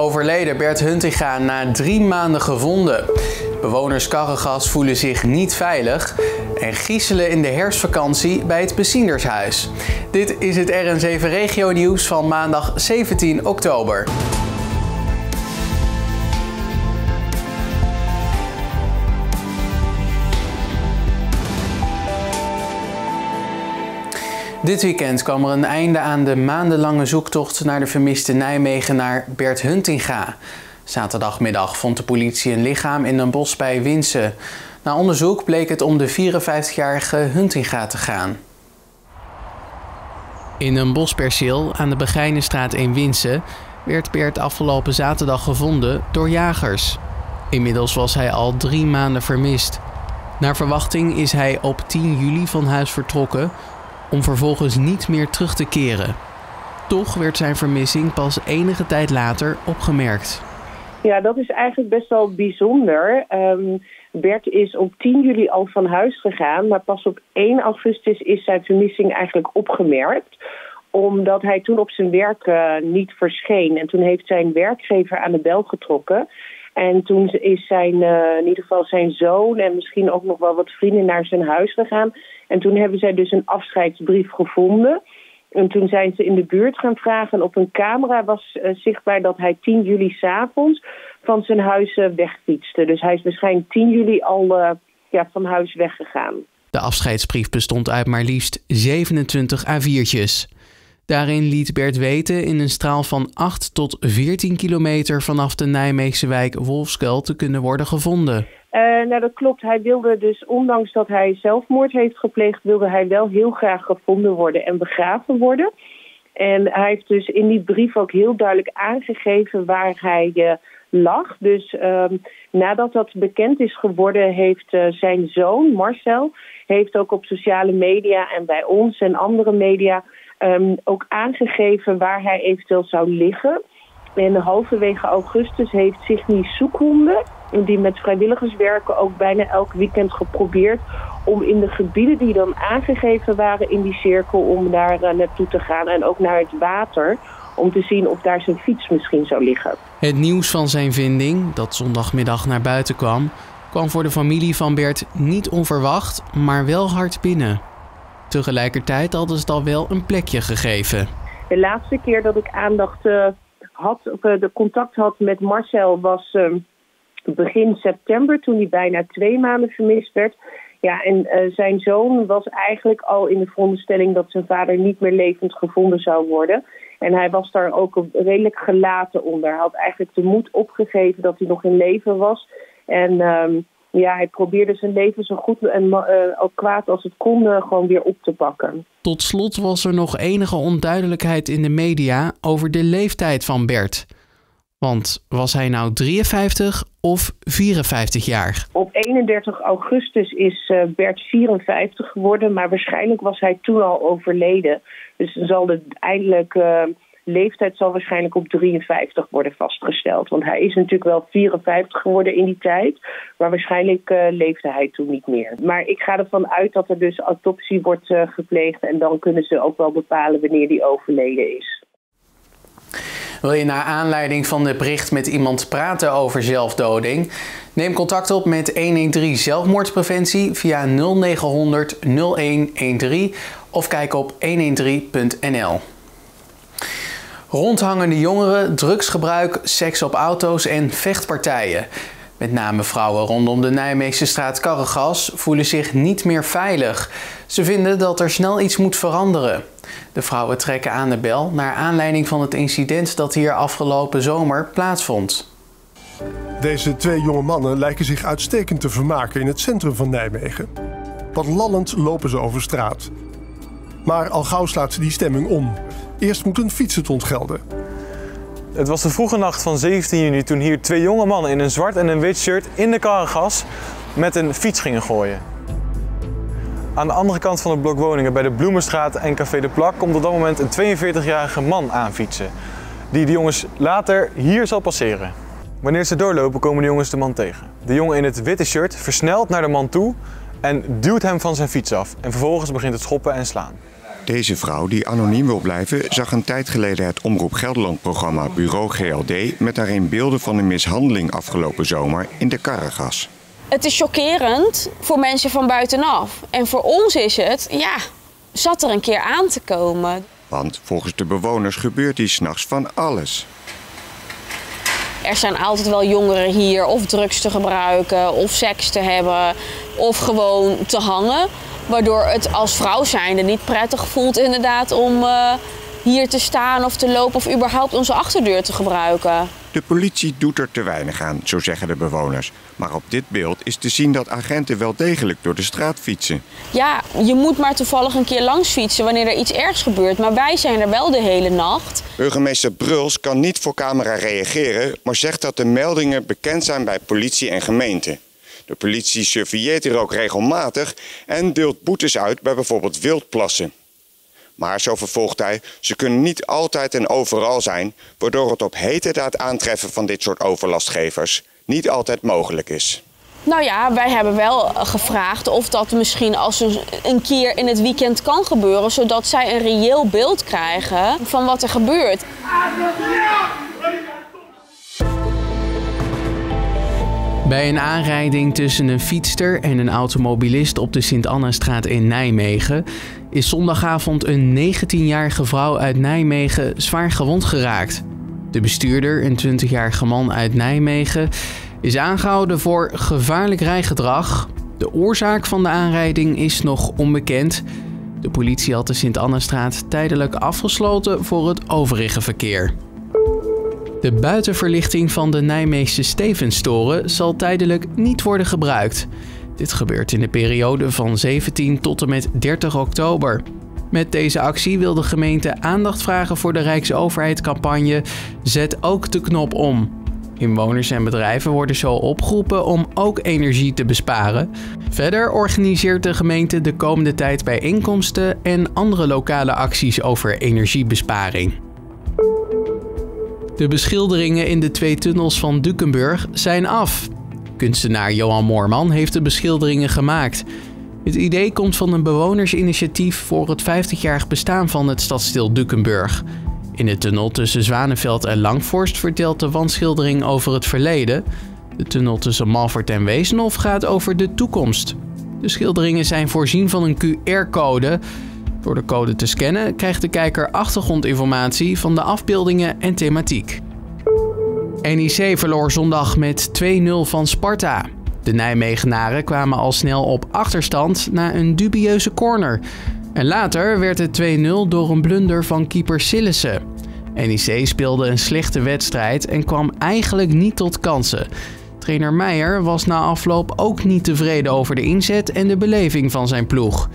Overleden Bert Huntinga na drie maanden gevonden. Bewoners Karregas voelen zich niet veilig en giezelen in de herfstvakantie bij het Beziendershuis. Dit is het RN7 Regio Nieuws van maandag 17 oktober. Dit weekend kwam er een einde aan de maandenlange zoektocht naar de vermiste Nijmegenaar Bert Huntinga. Zaterdagmiddag vond de politie een lichaam in een bos bij Winsen. Na onderzoek bleek het om de 54-jarige Huntinga te gaan. In een bosperceel aan de Begijnenstraat in Winsen werd Bert afgelopen zaterdag gevonden door jagers. Inmiddels was hij al drie maanden vermist. Naar verwachting is hij op 10 juli van huis vertrokken om vervolgens niet meer terug te keren. Toch werd zijn vermissing pas enige tijd later opgemerkt. Ja, dat is eigenlijk best wel bijzonder. Um, Bert is op 10 juli al van huis gegaan, maar pas op 1 augustus is zijn vermissing eigenlijk opgemerkt omdat hij toen op zijn werk uh, niet verscheen. En toen heeft zijn werkgever aan de bel getrokken. En toen is zijn, uh, in ieder geval zijn zoon en misschien ook nog wel wat vrienden naar zijn huis gegaan. En toen hebben zij dus een afscheidsbrief gevonden. En toen zijn ze in de buurt gaan vragen. En op een camera was uh, zichtbaar dat hij 10 juli s'avonds van zijn huis uh, wegfietste. Dus hij is waarschijnlijk 10 juli al ja, van huis weggegaan. De afscheidsbrief bestond uit maar liefst 27 A4'tjes. Daarin liet Bert weten in een straal van 8 tot 14 kilometer vanaf de Nijmeegse wijk Wolfskuil te kunnen worden gevonden. Uh, nou, dat klopt. Hij wilde dus, ondanks dat hij zelfmoord heeft gepleegd, wilde hij wel heel graag gevonden worden en begraven worden. En hij heeft dus in die brief ook heel duidelijk aangegeven waar hij uh, lag. Dus uh, nadat dat bekend is geworden, heeft uh, zijn zoon Marcel heeft ook op sociale media en bij ons en andere media um, ook aangegeven waar hij eventueel zou liggen. En halverwege augustus heeft Signy Zoekhonden, die met vrijwilligers werken, ook bijna elk weekend geprobeerd om in de gebieden die dan aangegeven waren in die cirkel, om daar uh, naartoe te gaan en ook naar het water, om te zien of daar zijn fiets misschien zou liggen. Het nieuws van zijn vinding, dat zondagmiddag naar buiten kwam, kwam voor de familie van Bert niet onverwacht, maar wel hard binnen. Tegelijkertijd hadden ze het al wel een plekje gegeven. De laatste keer dat ik aandacht uh, had, of uh, de contact had met Marcel was uh, begin september, toen hij bijna twee maanden vermist werd. Ja, en uh, zijn zoon was eigenlijk al in de veronderstelling dat zijn vader niet meer levend gevonden zou worden. En hij was daar ook redelijk gelaten onder. Hij had eigenlijk de moed opgegeven dat hij nog in leven was. En um, ja, hij probeerde zijn leven zo goed en uh, ook kwaad als het kon uh, gewoon weer op te pakken. Tot slot was er nog enige onduidelijkheid in de media over de leeftijd van Bert. Want was hij nou 53 of 54 jaar? Op 31 augustus is uh, Bert 54 geworden, maar waarschijnlijk was hij toen al overleden. Dus dan zal het eindelijk leeftijd zal waarschijnlijk op 53 worden vastgesteld. Want hij is natuurlijk wel 54 geworden in die tijd. Maar waarschijnlijk uh, leefde hij toen niet meer. Maar ik ga ervan uit dat er dus autopsie wordt uh, gepleegd. En dan kunnen ze ook wel bepalen wanneer die overleden is. Wil je naar aanleiding van de bericht met iemand praten over zelfdoding? Neem contact op met 113 zelfmoordpreventie via 0900 0113 of kijk op 113.nl. Rondhangende jongeren, drugsgebruik, seks op auto's en vechtpartijen. Met name vrouwen rondom de Nijmeegse straat Karregas voelen zich niet meer veilig. Ze vinden dat er snel iets moet veranderen. De vrouwen trekken aan de bel naar aanleiding van het incident dat hier afgelopen zomer plaatsvond. Deze twee jonge mannen lijken zich uitstekend te vermaken in het centrum van Nijmegen. Wat lallend lopen ze over straat. Maar al gauw slaat die stemming om. Eerst moet een fiets het ontgelden. Het was de vroege nacht van 17 juni toen hier twee jonge mannen in een zwart en een wit shirt in de karregas met een fiets gingen gooien. Aan de andere kant van het blok woningen bij de Bloemenstraat en Café de Plak komt op dat moment een 42-jarige man aanfietsen. Die de jongens later hier zal passeren. Wanneer ze doorlopen komen de jongens de man tegen. De jongen in het witte shirt versnelt naar de man toe en duwt hem van zijn fiets af. En vervolgens begint het schoppen en slaan. Deze vrouw, die anoniem wil blijven, zag een tijd geleden het Omroep Gelderland-programma Bureau GLD met daarin beelden van een mishandeling afgelopen zomer in de Karregas. Het is chockerend voor mensen van buitenaf. En voor ons is het, ja, zat er een keer aan te komen. Want volgens de bewoners gebeurt hier s'nachts van alles. Er zijn altijd wel jongeren hier of drugs te gebruiken, of seks te hebben, of gewoon te hangen. Waardoor het als vrouw zijnde niet prettig voelt inderdaad om uh, hier te staan of te lopen of überhaupt onze achterdeur te gebruiken. De politie doet er te weinig aan, zo zeggen de bewoners. Maar op dit beeld is te zien dat agenten wel degelijk door de straat fietsen. Ja, je moet maar toevallig een keer langs fietsen wanneer er iets ergs gebeurt. Maar wij zijn er wel de hele nacht. Burgemeester Bruls kan niet voor camera reageren, maar zegt dat de meldingen bekend zijn bij politie en gemeente. De politie surveilleert hier ook regelmatig en deelt boetes uit bij bijvoorbeeld wildplassen. Maar, zo vervolgt hij, ze kunnen niet altijd en overal zijn, waardoor het op heterdaad aantreffen van dit soort overlastgevers niet altijd mogelijk is. Nou ja, wij hebben wel gevraagd of dat misschien als een, keer in het weekend kan gebeuren, zodat zij een reëel beeld krijgen van wat er gebeurt. Bij een aanrijding tussen een fietster en een automobilist op de Sint-Anna-straat in Nijmegen is zondagavond een 19-jarige vrouw uit Nijmegen zwaar gewond geraakt. De bestuurder, een 20-jarige man uit Nijmegen, is aangehouden voor gevaarlijk rijgedrag. De oorzaak van de aanrijding is nog onbekend. De politie had de Sint-Anna-straat tijdelijk afgesloten voor het overige verkeer. De buitenverlichting van de Nijmeegse Stevenstoren zal tijdelijk niet worden gebruikt. Dit gebeurt in de periode van 17 tot en met 30 oktober. Met deze actie wil de gemeente aandacht vragen voor de Rijksoverheid-campagne Zet ook de knop om. Inwoners en bedrijven worden zo opgeroepen om ook energie te besparen. Verder organiseert de gemeente de komende tijd bijeenkomsten en andere lokale acties over energiebesparing. De beschilderingen in de twee tunnels van Dukenburg zijn af. Kunstenaar Johan Moorman heeft de beschilderingen gemaakt. Het idee komt van een bewonersinitiatief voor het 50-jarig bestaan van het stadsdeel Dukenburg. In de tunnel tussen Zwanenveld en Langvorst vertelt de wandschildering over het verleden. De tunnel tussen Malvert en Wezenhof gaat over de toekomst. De schilderingen zijn voorzien van een QR-code. Door de code te scannen krijgt de kijker achtergrondinformatie van de afbeeldingen en thematiek. NEC verloor zondag met 2-0 van Sparta. De Nijmegenaren kwamen al snel op achterstand na een dubieuze corner. En later werd het 2-0 door een blunder van keeper Sillissen. NEC speelde een slechte wedstrijd en kwam eigenlijk niet tot kansen. Trainer Meijer was na afloop ook niet tevreden over de inzet en de beleving van zijn ploeg.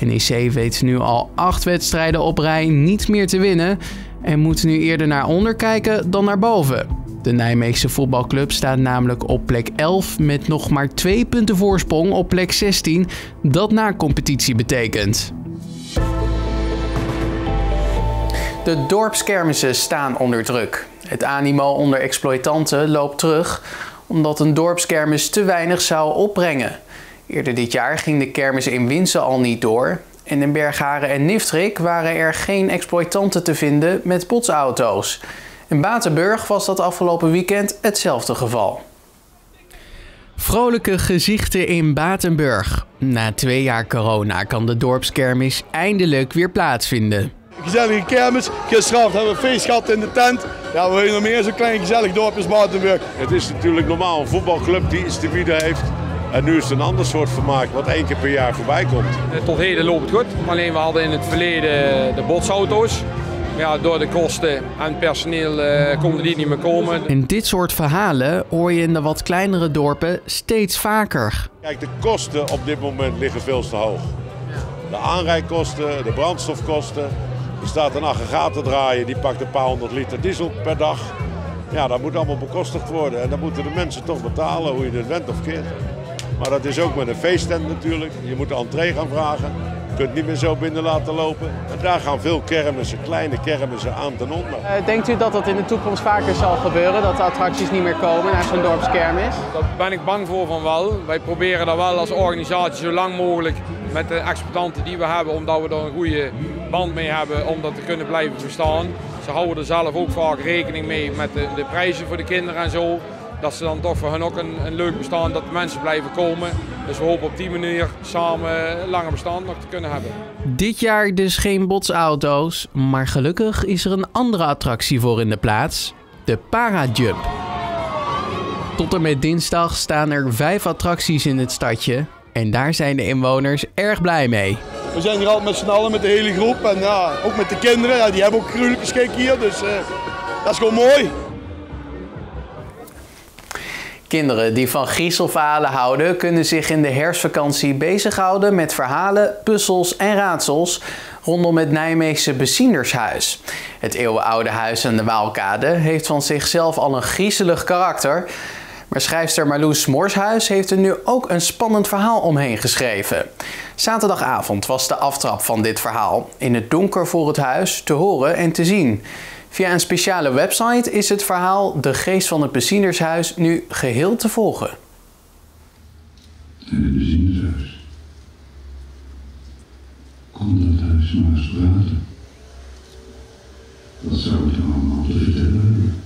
NEC weet nu al acht wedstrijden op rij niet meer te winnen en moet nu eerder naar onder kijken dan naar boven. De Nijmeegse voetbalclub staat namelijk op plek 11 met nog maar twee punten voorsprong op plek 16, dat na competitie betekent. De dorpskermissen staan onder druk. Het animo onder exploitanten loopt terug omdat een dorpskermis te weinig zou opbrengen. Eerder dit jaar ging de kermis in Winsen al niet door. En in Bergharen en Niftrik waren er geen exploitanten te vinden met botsauto's. In Batenburg was dat afgelopen weekend hetzelfde geval. Vrolijke gezichten in Batenburg. Na twee jaar corona kan de dorpskermis eindelijk weer plaatsvinden. Gezellige kermis. Gisteravond hebben we een feest gehad in de tent. Ja, we willen nog meer zo'n klein gezellig dorp als Batenburg. Het is natuurlijk normaal een voetbalclub die iets te bieden heeft. En nu is het een ander soort vermaak wat één keer per jaar voorbij komt. Tot heden loopt het goed. Alleen we hadden in het verleden de botsauto's. Ja, door de kosten en personeel uh, konden die niet meer komen. En dit soort verhalen hoor je in de wat kleinere dorpen steeds vaker. Kijk, de kosten op dit moment liggen veel te hoog. De aanrijkosten, de brandstofkosten. Er staat een aggregaat te draaien, die pakt een paar honderd liter diesel per dag. Ja, dat moet allemaal bekostigd worden. En dan moeten de mensen toch betalen, hoe je het went of keert. Maar dat is ook met een feesttent natuurlijk. Je moet de entree gaan vragen. Je kunt niet meer zo binnen laten lopen. En daar gaan veel kermissen, kleine kermissen aan ten onder. Uh, denkt u dat dat in de toekomst vaker zal gebeuren? Dat de attracties niet meer komen naar zo'n dorpskermis? Daar ben ik bang voor van wel. Wij proberen daar wel als organisatie zo lang mogelijk met de exploitanten die we hebben, omdat we er een goede band mee hebben om dat te kunnen blijven bestaan. Ze houden er zelf ook vaak rekening mee met de, de prijzen voor de kinderen en zo. Dat ze dan toch voor hen ook een, een leuk bestaan, dat de mensen blijven komen. Dus we hopen op die manier samen een langer bestaan nog te kunnen hebben. Dit jaar dus geen botsauto's, maar gelukkig is er een andere attractie voor in de plaats: de Parajump. Tot en met dinsdag staan er vijf attracties in het stadje en daar zijn de inwoners erg blij mee. We zijn hier altijd met z'n allen, met de hele groep. En ja, ook met de kinderen. Ja, die hebben ook gruwelijke schik hier. Dus uh, dat is gewoon mooi. Kinderen die van griezelverhalen houden, kunnen zich in de herfstvakantie bezighouden met verhalen, puzzels en raadsels rondom het Nijmeegse Beziendershuis. Het eeuwenoude huis aan de Waalkade heeft van zichzelf al een griezelig karakter. Maar schrijfster Marloes Morshuis heeft er nu ook een spannend verhaal omheen geschreven. Zaterdagavond was de aftrap van dit verhaal. In het donker voor het huis te horen en te zien. Via een speciale website is het verhaal De Geest van het Beziendershuis nu geheel te volgen. En het beziendershuis. Kom dat huis maar eens praten. Wat zou ik dan allemaal te vertellen hebben?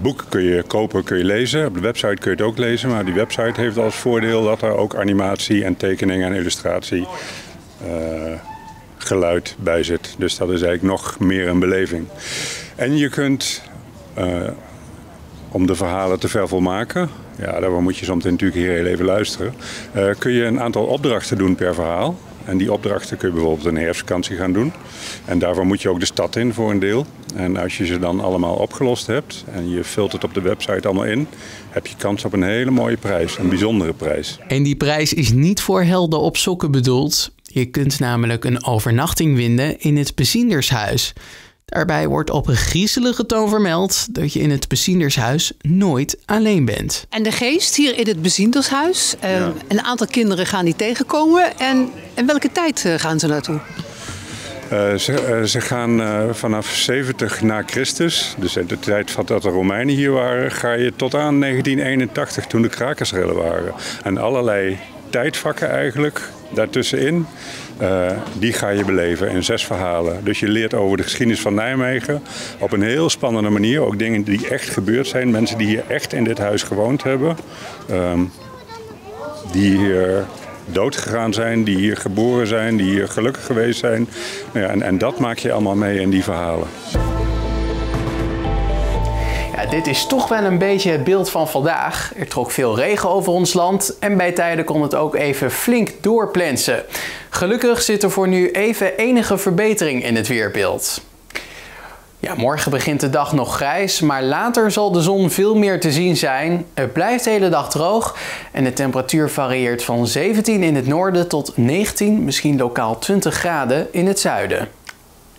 boek kun je kopen, kun je lezen. Op de website kun je het ook lezen. Maar die website heeft als voordeel dat er ook animatie en tekening en illustratie, uh, geluid bij zit. Dus dat is eigenlijk nog meer een beleving. En je kunt, uh, om de verhalen te ver volmaken, ja, daarvoor moet je soms natuurlijk hier heel even luisteren, uh, kun je een aantal opdrachten doen per verhaal. En die opdrachten kun je bijvoorbeeld een herfstvakantie gaan doen. En daarvoor moet je ook de stad in voor een deel. En als je ze dan allemaal opgelost hebt en je vult het op de website allemaal in, heb je kans op een hele mooie prijs, een bijzondere prijs. En die prijs is niet voor helden op sokken bedoeld. Je kunt namelijk een overnachting winnen in het beziendershuis. Daarbij wordt op een griezelige toon vermeld dat je in het beziendershuis nooit alleen bent. En de geest hier in het beziendershuis, ja. een aantal kinderen gaan die tegenkomen. En in welke tijd uh, gaan ze naartoe? Uh, ze, uh, ze, gaan uh, vanaf 70 na Christus, dus in de tijd van dat de Romeinen hier waren, ga je tot aan 1981 toen de krakersrellen waren. En allerlei tijdvakken eigenlijk daartussenin, die ga je beleven in zes verhalen. Dus je leert over de geschiedenis van Nijmegen op een heel spannende manier. Ook dingen die echt gebeurd zijn, mensen die hier echt in dit huis gewoond hebben. Um, die hier dood gegaan zijn, die hier geboren zijn, die hier gelukkig geweest zijn. Nou ja, en, en dat maak je allemaal mee in die verhalen. Dit is toch wel een beetje het beeld van vandaag. Er trok veel regen over ons land en bij tijden kon het ook even flink doorplensen. Gelukkig zit er voor nu even enige verbetering in het weerbeeld. Ja, morgen begint de dag nog grijs, maar later zal de zon veel meer te zien zijn. Het blijft de hele dag droog en de temperatuur varieert van 17 in het noorden tot 19, misschien lokaal 20 graden in het zuiden.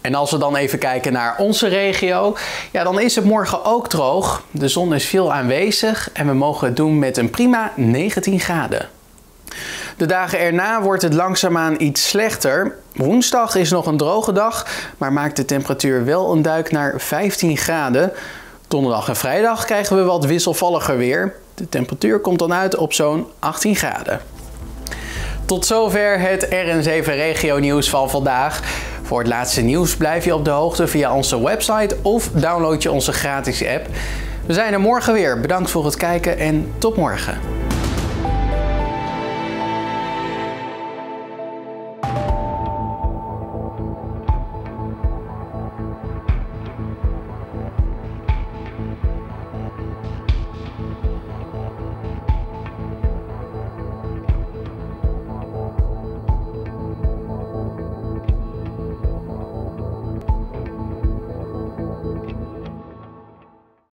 En als we dan even kijken naar onze regio, ja, dan is het morgen ook droog. De zon is veel aanwezig en we mogen het doen met een prima 19 graden. De dagen erna wordt het langzaamaan iets slechter. Woensdag is nog een droge dag, maar maakt de temperatuur wel een duik naar 15 graden. Donderdag en vrijdag krijgen we wat wisselvalliger weer. De temperatuur komt dan uit op zo'n 18 graden. Tot zover het RN7 Regio nieuws van vandaag. Voor het laatste nieuws blijf je op de hoogte via onze website of download je onze gratis app. We zijn er morgen weer. Bedankt voor het kijken en tot morgen.